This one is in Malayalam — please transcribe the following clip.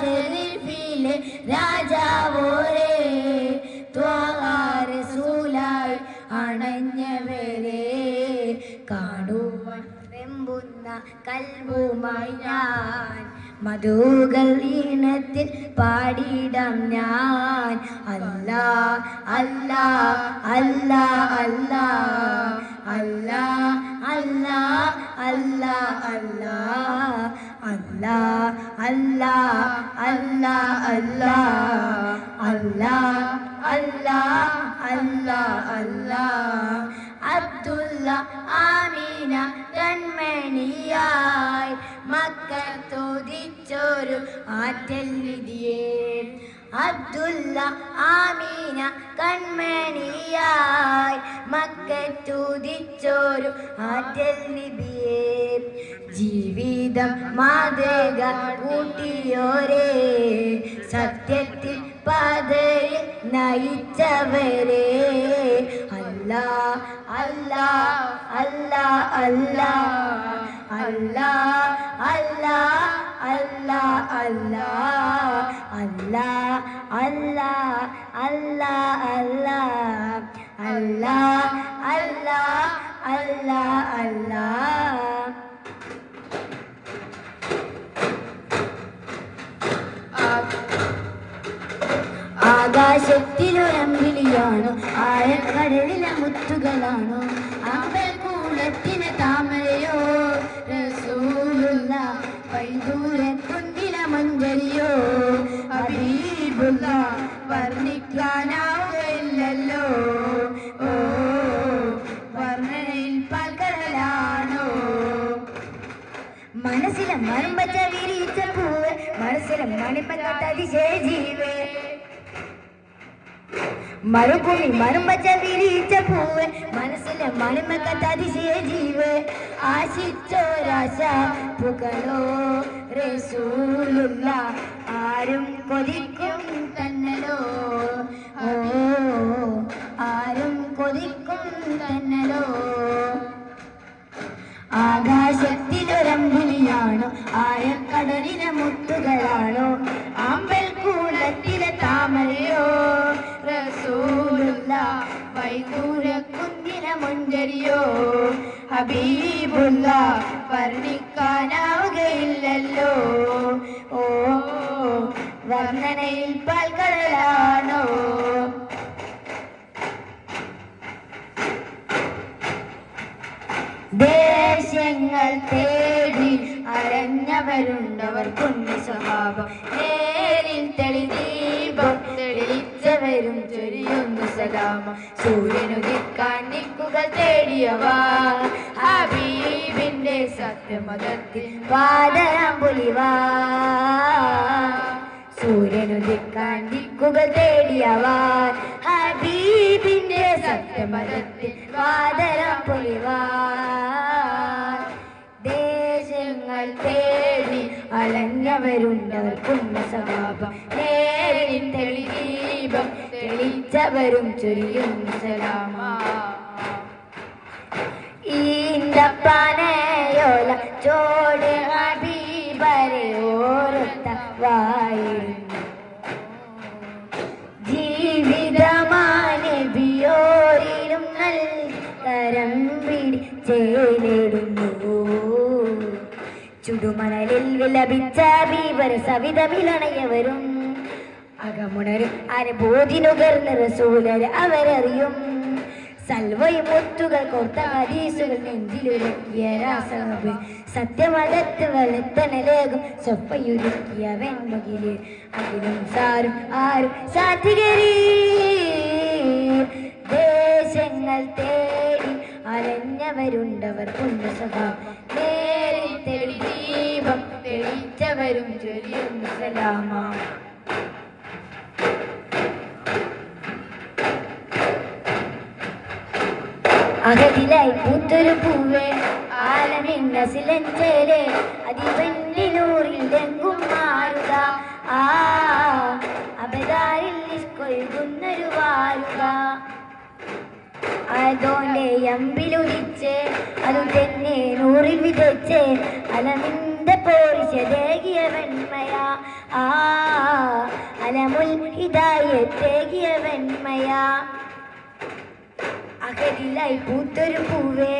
ഷെരീഫിലെ കൽവുമായി ഞാൻ മധുകൾ ഈണത്തിൽ പാടിയിടം ഞാൻ। അല്ല അല്ല അല്ല അല്ല। അല്ല അല്ല അല്ല അല്ലാ। അല്ലാ അല്ലാ അല്ലാ അല്ലാ അല്ലാ അല്ലാ അല്ലാ അല്ലാ. അബ്ദുല്ല ആമീന കൺമണിയായി മക്കൾ തോതിച്ചൊരു ആറ്റൽ വിധിയേ. അബ്ദുല്ല ആമീന കൺമണിയായി മക്കൾ തോതിച്ചൊരു ആറ്റൽ നിധിയേ ജീവിതം മാതൃക കൂട്ടിയോരേ. സത്യത്തിൽ പാതയിൽ നയിച്ചവരെ. അല്ല അല്ല അല്ല അല്ല. അല്ല അല്ല അല്ല അല്ല. അല്ല അല്ല അല്ല അല്ല. അല്ല അല്ല അല്ല അല്ലാ. ആകാശത്തിലൊരമ്പിളിയാണോ ആഴക്കടലിലെ മുത്തുകളാണോ? അമ്പൽക്കൂടത്തിന് താമരയോ? റസൂലുള്ള വൈദൂരത്തുണ്ടില മഞ്ചരിയോ? അബീബുള്ള വർണിക്കാനാവുകയില്ലല്ലോ. ഓ വർണനയിൽ പകരലാണോ മനസ്സിലെ മറുമ്പച്ച വിരിച്ച പൂവ് മനസ്സിലെ മണിപ്പക്കത്ത അതിശയ ജീവേ. മറുഭൂമി മരുമ്പച്ച വിരിച്ച പൂവ് മനസ്സിലെ മണിമക്കത്ത അതിശയ ജീവ്. ആശിച്ചോരാശ പുകളോ റസൂലുള്ള ആരും കൊതിക്കും തന്നലോ. ഓ ആരും കൊതിക്കും തന്നലോ. ആകാശത്തിലൊരമ്പുലിയാണോ ആയക്കടലിലെ മുത്തുകളാണോ വൈദൂര കുന്തിന മുഞ്ചരിയോ ഹബീബുള്ള വർണിക്കാനാവുകയില്ലല്ലോ. ഓ വർണനയിൽ പാൽക്കടലാണോ? ദേശങ്ങൾ തേടി അരഞ്ഞവരുണ്ടവർ പുണ്യ സ്വഭാവം. നേരിൽ തെളിദീപം വരും ചൊരിയുന്നു സലാമ സൂര്യനുദിക്കാൻ നിൽക്കുക തേടിയവാ. ഹബീബിന്റെ സത്യമകത്തിൽ പാതരം പുലിവാ. സൂര്യനുദിക്കാൻ നിൽക്കുക തേടിയവാ. ഹബീബിന്റെ സത്യമതത്തിൽ പാതരം പുലിവാ. ദേശങ്ങൾ തേടി അലഞ്ഞവരുണ്ടവർക്കുള്ള സ്വഭാവം തെളിദീപം തെളിച്ചവരും ചൊരിയും സലാമ. ഈന്തപ്പനയോല ചോട് ഹബീബരെ ഓർത്ത വായിരുന്നു. ജീവിതമാനബിയോരിലും നൽകരം പിടിച്ചേടുന്നു ചുടുമണലിൽ വിലപിച്ച ബീവർ സവിതമിലണയവരും അകമുണരും അനുഭൂതിനുകർന്ന് റസൂലർ അവരറിയും. സൽവയും മുത്തുകൾ കോർത്ത ഹദീസുകൾ നെഞ്ചിലുരുക്കിയ രാസവ് സത്യമതത്ത് വെളുത്തണലേകും സ്വപ്പയുരുക്കിയ വെൺമുകിൽ അഖിലും സാരും ആരും സാധികരീ. ദേശങ്ങൾ തേടി അലഞ്ഞവരുണ്ടവർ പുണ്യസഭാ. നേരിൽ തെളി ദീപം തെളിച്ചവരും ചൊരിയും സലാമ. അകതിലായി പൂത്തൊരു പൂവേ ആലമിൻ നസിലഞ്ചേലേ അതിവെണ്ണിനൂറിൽ തെങ്ങും മാറുക. ആ അബദാരിൽ നിഷ്കൊഴുകുന്നൊരു വാരുക. അതോന്റെ അമ്പിലുരിച്ച് അത് തന്നെ നൂറിൽ വിതച്ച് അലമിന്റെ പോരിശതേകിയ വെണ്മയാ. ആ അലമുൽ ഹിദായത്തേകിയ വെണ്മയാ. അകലിലായി പൂത്തൊരു പൂവേ.